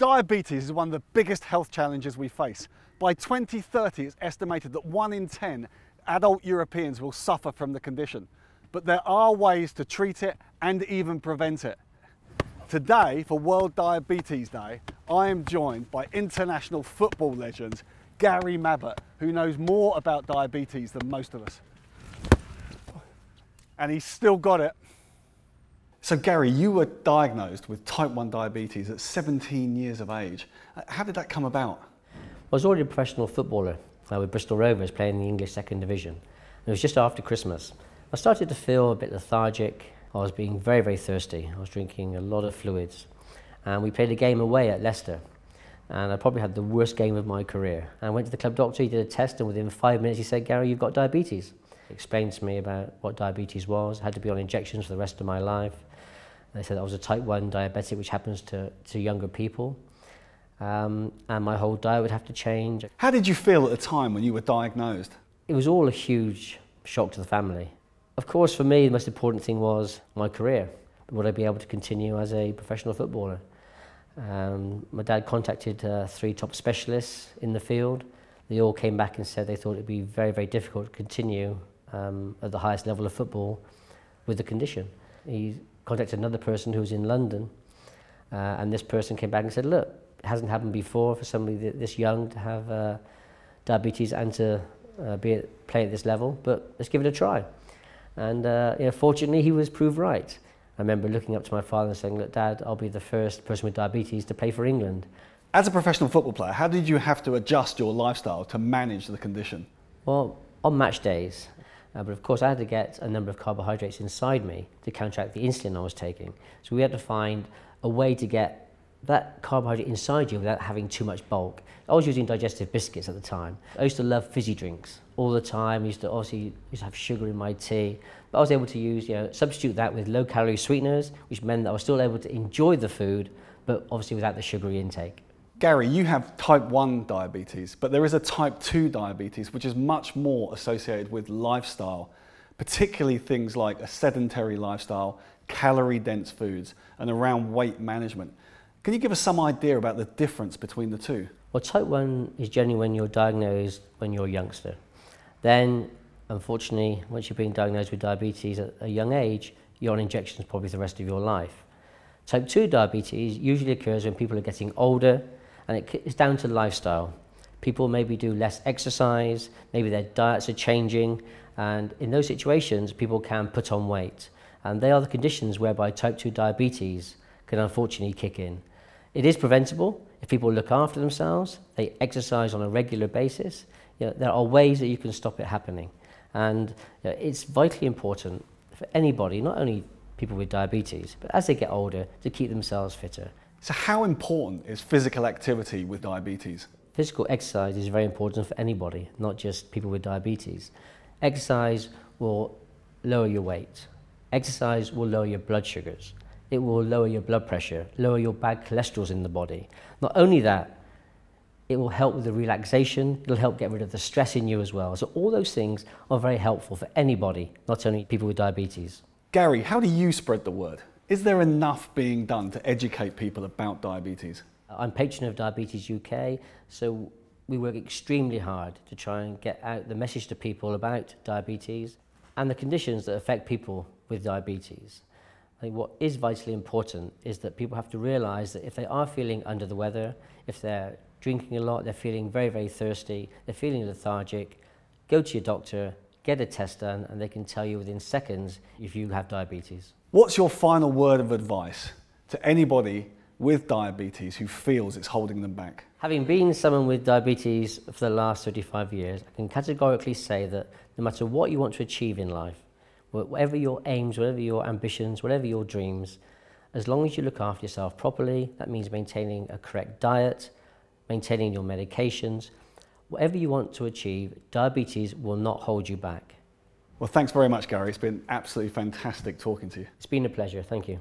Diabetes is one of the biggest health challenges we face. By 2030, it's estimated that one in 10 adult Europeans will suffer from the condition. But there are ways to treat it and even prevent it. Today, for World Diabetes Day, I am joined by international football legend Gary Mabbutt, who knows more about diabetes than most of us. And he's still got it. So, Gary, you were diagnosed with type 1 diabetes at 17 years of age. Uh, how did that come about? I was already a professional footballer uh, with Bristol Rovers playing in the English second division. It was just after Christmas. I started to feel a bit lethargic. I was being very, very thirsty. I was drinking a lot of fluids. And we played a game away at Leicester. And I probably had the worst game of my career. I went to the club doctor, he did a test, and within five minutes he said, Gary, you've got diabetes. Explained to me about what diabetes was, had to be on injections for the rest of my life. They said I was a type 1 diabetic, which happens to, to younger people. Um, and my whole diet would have to change. How did you feel at the time when you were diagnosed? It was all a huge shock to the family. Of course, for me, the most important thing was my career. Would I be able to continue as a professional footballer? Um, my dad contacted uh, three top specialists in the field. They all came back and said they thought it would be very, very difficult to continue um, at the highest level of football with the condition. He contacted another person who was in London, uh, and this person came back and said, look, it hasn't happened before for somebody this young to have uh, diabetes and to uh, be at, play at this level, but let's give it a try. And uh, you know, fortunately, he was proved right. I remember looking up to my father and saying, look, Dad, I'll be the first person with diabetes to play for England. As a professional football player, how did you have to adjust your lifestyle to manage the condition? Well, on match days, uh, but of course, I had to get a number of carbohydrates inside me to counteract the insulin I was taking. So we had to find a way to get that carbohydrate inside you without having too much bulk. I was using digestive biscuits at the time. I used to love fizzy drinks all the time. I used to obviously used to have sugar in my tea. But I was able to use, you know, substitute that with low calorie sweeteners, which meant that I was still able to enjoy the food, but obviously without the sugary intake. Gary, you have type 1 diabetes, but there is a type 2 diabetes, which is much more associated with lifestyle, particularly things like a sedentary lifestyle, calorie dense foods, and around weight management. Can you give us some idea about the difference between the two? Well, type 1 is generally when you're diagnosed when you're a youngster. Then, unfortunately, once you're being diagnosed with diabetes at a young age, you're on injections probably the rest of your life. Type 2 diabetes usually occurs when people are getting older and it's down to lifestyle. People maybe do less exercise, maybe their diets are changing, and in those situations, people can put on weight. And they are the conditions whereby type 2 diabetes can unfortunately kick in. It is preventable if people look after themselves, they exercise on a regular basis. You know, there are ways that you can stop it happening. And you know, it's vitally important for anybody, not only people with diabetes, but as they get older, to keep themselves fitter. So how important is physical activity with diabetes? Physical exercise is very important for anybody, not just people with diabetes. Exercise will lower your weight. Exercise will lower your blood sugars. It will lower your blood pressure, lower your bad cholesterol in the body. Not only that, it will help with the relaxation, it'll help get rid of the stress in you as well. So all those things are very helpful for anybody, not only people with diabetes. Gary, how do you spread the word? Is there enough being done to educate people about diabetes? I'm patron of Diabetes UK, so we work extremely hard to try and get out the message to people about diabetes and the conditions that affect people with diabetes. I think what is vitally important is that people have to realise that if they are feeling under the weather, if they're drinking a lot, they're feeling very, very thirsty, they're feeling lethargic, go to your doctor, get a test done, and they can tell you within seconds if you have diabetes. What's your final word of advice to anybody with diabetes who feels it's holding them back? Having been someone with diabetes for the last 35 years, I can categorically say that no matter what you want to achieve in life, whatever your aims, whatever your ambitions, whatever your dreams, as long as you look after yourself properly, that means maintaining a correct diet, maintaining your medications, whatever you want to achieve, diabetes will not hold you back. Well, thanks very much, Gary. It's been absolutely fantastic talking to you. It's been a pleasure. Thank you.